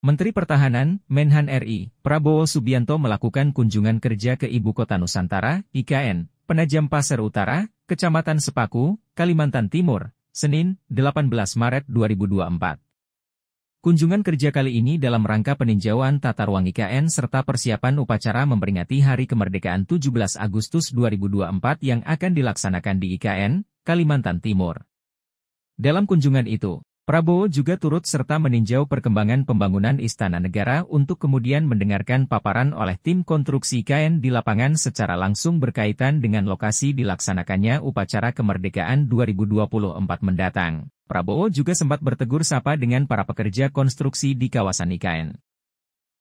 Menteri Pertahanan, Menhan RI, Prabowo Subianto melakukan kunjungan kerja ke Ibu Kota Nusantara, IKN, Penajam Pasir Utara, Kecamatan Sepaku, Kalimantan Timur, Senin, 18 Maret 2024. Kunjungan kerja kali ini dalam rangka peninjauan tata ruang IKN serta persiapan upacara memperingati Hari Kemerdekaan 17 Agustus 2024 yang akan dilaksanakan di IKN, Kalimantan Timur. Dalam kunjungan itu, Prabowo juga turut serta meninjau perkembangan pembangunan Istana Negara untuk kemudian mendengarkan paparan oleh tim konstruksi KN di lapangan secara langsung berkaitan dengan lokasi dilaksanakannya upacara kemerdekaan 2024 mendatang. Prabowo juga sempat bertegur sapa dengan para pekerja konstruksi di kawasan IKN.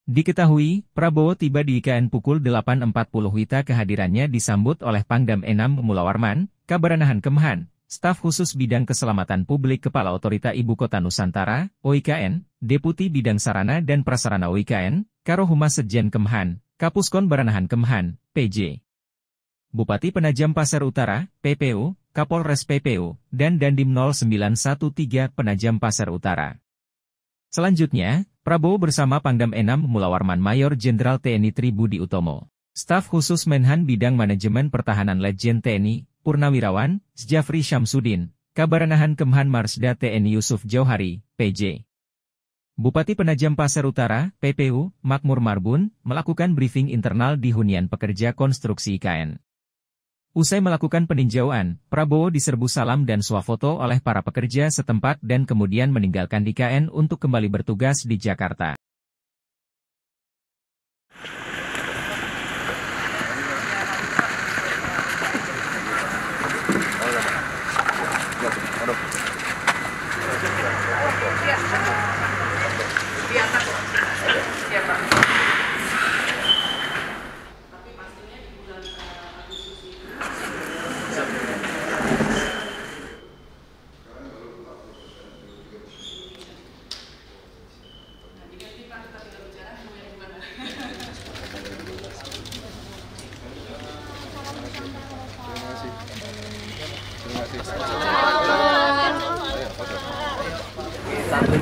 Diketahui, Prabowo tiba di IKN pukul 8.40 Wita kehadirannya disambut oleh Pangdam Enam Mulawarman, Kabaranahan Kemhan, Staf Khusus Bidang Keselamatan Publik Kepala Otorita Ibu Kota Nusantara, OIKN, Deputi Bidang Sarana dan Prasarana OIKN, Karo Humas Sejen Kemhan, Kapuskon Baranahan Kemhan, PJ. Bupati Penajam Pasar Utara, PPU, Kapolres PPU, dan Dandim 0913 Penajam Pasar Utara. Selanjutnya, Prabowo bersama Pangdam Enam Mulawarman Mayor Jenderal TNI Tribudi Utomo. Staf khusus Menhan Bidang Manajemen Pertahanan Legend TNI, Purnawirawan, Jafri Syamsuddin, Kabaranahan Kemhan Marsda TNI Yusuf Jauhari, PJ. Bupati Penajam Pasar Utara, PPU, Makmur Marbun, melakukan briefing internal di hunian pekerja konstruksi IKN. Usai melakukan peninjauan, Prabowo diserbu salam dan swafoto oleh para pekerja setempat dan kemudian meninggalkan IKN untuk kembali bertugas di Jakarta.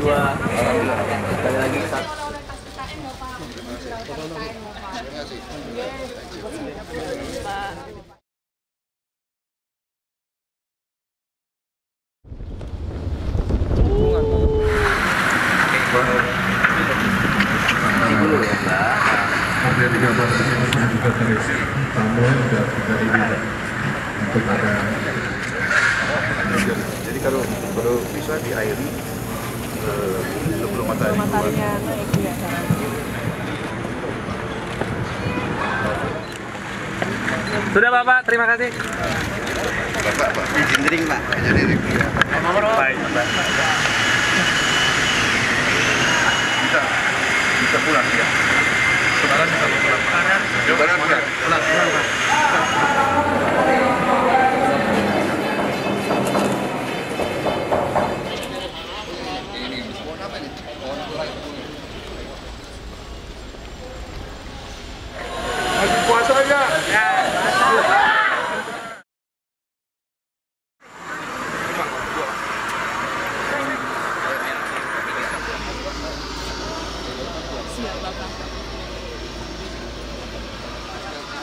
Dua sekali lagi satu Jadi kalau kalau bisa diairi eh, sebelum matahari mataharinya naik ya sudah bapak terima kasih Bapak, Pak. Izin dering, Pak. Izin dering. baik Bisa, bisa pulang ya. Sekarang bisa pulang. Sekarang pulang. Pulang, pulang, Pak.